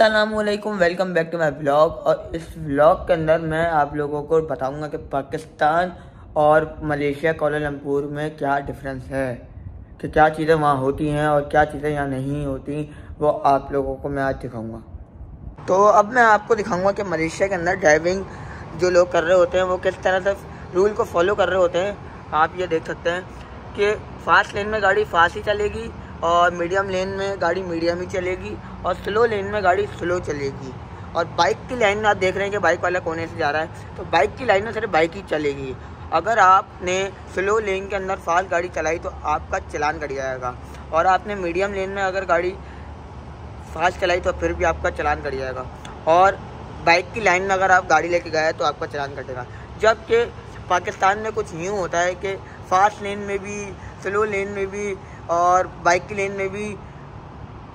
असलकुम welcome back to my blog और इस ब्लॉग के अंदर मैं आप लोगों को बताऊँगा कि पाकिस्तान और मलेशिया कोलालमपुर में क्या डिफरेंस है, कि क्या चीज़ें वहाँ होती हैं और क्या चीज़ें यहाँ नहीं होती, वो आप लोगों को मैं आज दिखाऊँगा। तो अब मैं आपको दिखाऊँगा कि मलेशिया के अंदर ड्राइविंग जो लोग कर रहे होते हैं, वो किस तरह से रूल को फॉलो कर रहे होते हैं। आप ये देख सकते हैं कि फास्ट लेन में गाड़ी फास्ट ही चलेगी और मीडियम लेन में गाड़ी मीडियम ही चलेगी और स्लो लेन में गाड़ी स्लो चलेगी। और बाइक की लाइन आप देख रहे हैं कि बाइक वाला कोने से जा रहा है तो बाइक की लाइन में सिर्फ़ बाइक ही चलेगी। अगर आपने स्लो लेन के अंदर फास्ट गाड़ी चलाई तो आपका चलान कट जाएगा। और आपने मीडियम लेन में अगर गाड़ी फास्ट चलाई तो फिर भी आपका चलान कट जाएगा। और बाइक की लाइन में अगर आप गाड़ी लेके गए तो आपका चलान कटेगा जबकि पाकिस्तान में कुछ यूँ होता है कि फास्ट लेन में भी, स्लो लेन में भी और बाइक की लेन में भी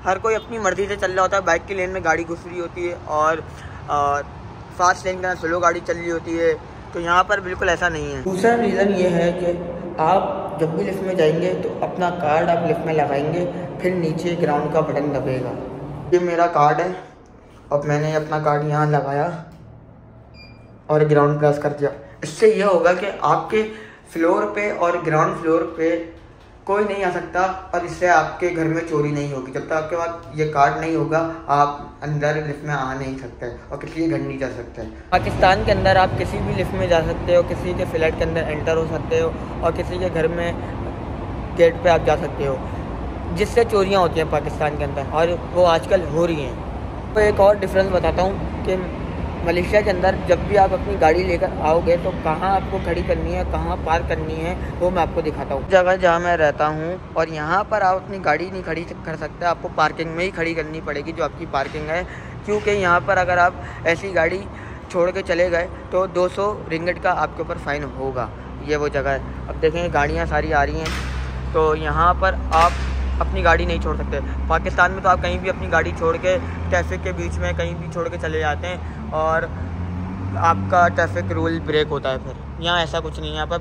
हर कोई अपनी मर्ज़ी से चल रहा होता है। बाइक की लेन में गाड़ी घुस रही होती है और, फास्ट लेन के अंदर स्लो गाड़ी चल रही होती है। तो यहाँ पर बिल्कुल ऐसा नहीं है। दूसरा रीज़न ये है कि आप जब भी लिफ्ट में जाएँगे तो अपना कार्ड आप लिफ्ट में लगाएँगे फिर नीचे ग्राउंड का बटन दबेगा। ये मेरा कार्ड है। और मैंने अपना कार्ड यहाँ लगाया और ग्राउंड क्रॉस कर दिया। इससे यह होगा कि आपके फ्लोर पे और ग्राउंड फ्लोर पे कोई नहीं आ सकता और इससे आपके घर में चोरी नहीं होगी। जब तक आपके पास ये कार्ड नहीं होगा, आप अंदर लिफ्ट में आ नहीं सकते और किसी के घर नहीं जा सकते। पाकिस्तान के अंदर आप किसी भी लिफ्ट में जा सकते हो, किसी के फ्लैट के अंदर एंटर हो सकते हो और किसी के घर में गेट पे आप जा सकते हो। जिससे चोरियाँ होती हैं पाकिस्तान के अंदर और वो आजकल हो रही हैं। तो एक और डिफरेंस बताता हूँ कि मलेशिया के अंदर जब भी आप अपनी गाड़ी लेकर आओगे तो कहाँ आपको खड़ी करनी है, कहाँ पार्क करनी है, वो मैं आपको दिखाता हूँ। जगह जहाँ मैं रहता हूँ और यहाँ पर आप अपनी गाड़ी नहीं खड़ी कर सकते, आपको पार्किंग में ही खड़ी करनी पड़ेगी जो आपकी पार्किंग है। क्योंकि यहाँ पर अगर आप ऐसी गाड़ी छोड़ के चले गए तो 200 रिंगट का आपके ऊपर फ़ाइन होगा। ये वो जगह है। अब देखें गाड़ियाँ सारी आ रही हैं। तो यहाँ पर आप अपनी गाड़ी नहीं छोड़ सकते। पाकिस्तान में तो आप कहीं भी अपनी गाड़ी छोड़ के ट्रैफ़िक के बीच में कहीं भी छोड़ के चले जाते हैं और आपका ट्रैफ़िक रूल ब्रेक होता है फिर। यहाँ ऐसा कुछ नहीं है। आप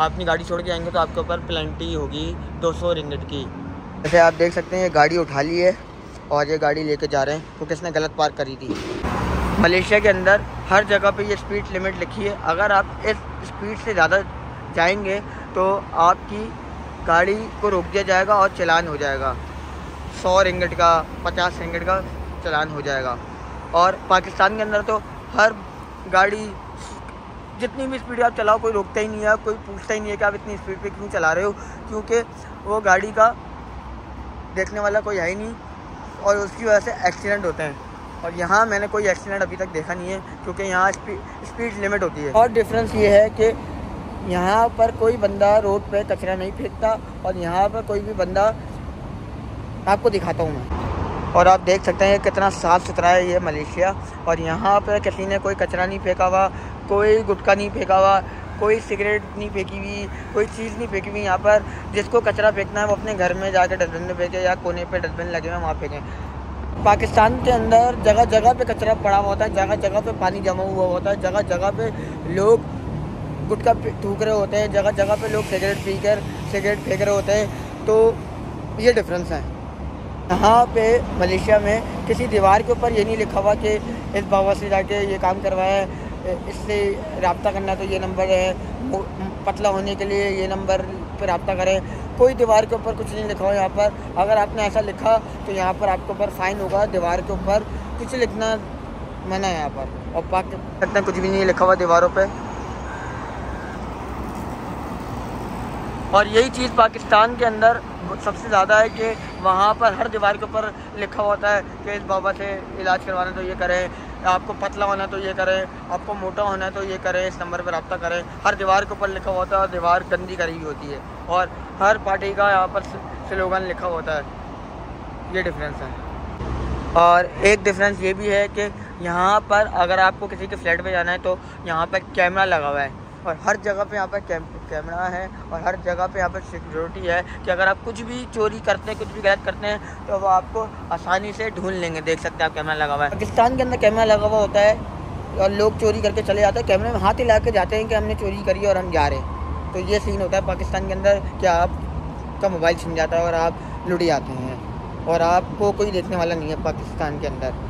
अपनी गाड़ी छोड़ के आएँगे तो आपके ऊपर प्लेंटी होगी 200 रिंगट की। जैसे आप देख सकते हैं, ये गाड़ी उठा ली है और ये गाड़ी लेके जा रहे हैं। तो किसने गलत पार्क करी थी? मलेशिया के अंदर हर जगह पे ये स्पीड लिमिट लिखी है। अगर आप इस स्पीड से ज़्यादा जाएँगे तो आपकी गाड़ी को रोक दिया जाएगा और चलान हो जाएगा। सौ रिंगट का, पचास रिंगट का चलान हो जाएगा। और पाकिस्तान के अंदर तो हर गाड़ी, जितनी भी स्पीड आप चलाओ, कोई रोकता ही नहीं है, कोई पूछता ही नहीं है कि आप इतनी स्पीड पे क्यों चला रहे हो, क्योंकि वो गाड़ी का देखने वाला कोई है ही नहीं और उसकी वजह से एक्सीडेंट होते हैं। और यहाँ मैंने कोई एक्सीडेंट अभी तक देखा नहीं है, क्योंकि यहाँ स्पीड लिमिट होती है। और डिफरेंस ये है कि यहाँ पर कोई बंदा रोड पे कचरा नहीं फेंकता और यहाँ पर कोई भी बंदा आपको दिखाता हूँ मैं। और आप देख सकते हैं कितना साफ़ सुथरा है ये मलेशिया। और यहाँ पर किसी ने कोई कचरा नहीं फेंका हुआ, कोई गुटखा नहीं फेंका हुआ, कोई सिगरेट नहीं फेंकी हुई, कोई चीज़ नहीं फेंकी हुई। यहाँ पर जिसको कचरा फेंकना है वो अपने घर में जाकर डस्टबिन में फेंके या कोने पे डस्टबिन लगे हुए वहाँ फेंकें। पाकिस्तान के अंदर जगह जगह पे कचरा पड़ा हुआ होता है जगह जगह पे पानी जमा हुआ होता है जगह जगह पे लोग गुटखा थूक रहे होते हैं, जगह जगह पे लोग सिगरेट पी कर सिगरेट फेंक रहे होते हैं तो ये डिफरेंस है। यहाँ पे मलेशिया में किसी दीवार के ऊपर ये नहीं लिखा हुआ कि इस बाबा से जाके ये काम करवाएँ इससे रबता करना तो ये नंबर है पतला होने के लिए ये नंबर पर रबता करें। कोई दीवार के ऊपर कुछ नहीं लिखा हुआ यहाँ पर। अगर आपने ऐसा लिखा तो यहाँ पर आपके ऊपर फ़ाइन होगा, दीवार के ऊपर कुछ लिखना मना है यहाँ पर। और पाकिस्तान कुछ भी नहीं लिखा हुआ दीवारों पर और यही चीज़ पाकिस्तान के अंदर सबसे ज़्यादा है कि वहाँ पर हर दीवार के ऊपर लिखा होता है कि इस बाबा से इलाज करवाना तो ये करें, आपको पतला होना तो ये करें, आपको मोटा होना तो ये करें, इस नंबर पर रबता करें। हर दीवार के ऊपर लिखा होता है और दीवार गंदी करी हुई होती है। और हर पार्टी का यहाँ पर स्लोगन लिखा होता है। ये डिफरेंस है। और एक डिफरेंस ये भी है कि यहाँ पर अगर आपको किसी के फ्लैट में जाना है तो यहाँ पर कैमरा लगा हुआ है। और हर जगह पे यहाँ पर कैम, कैमरा है और हर जगह पे यहाँ पर सिक्योरिटी है कि अगर आप कुछ भी चोरी करते हैं, कुछ भी गलत करते हैं तो वो आपको आसानी से ढूंढ लेंगे। देख सकते हैं आप कैमरा लगा हुआ है। पाकिस्तान के अंदर कैमरा लगा हुआ होता है और लोग चोरी करके चले जाते हैं। कैमरे में हाथ हिला के जाते हैं कि हमने चोरी करी और हम जा रहे हैं। तो ये सीन होता है पाकिस्तान के अंदर कि आपका मोबाइल छिन जाता है और आप लुट जाते हैं। और आपको कोई देखने वाला नहीं है पाकिस्तान के अंदर।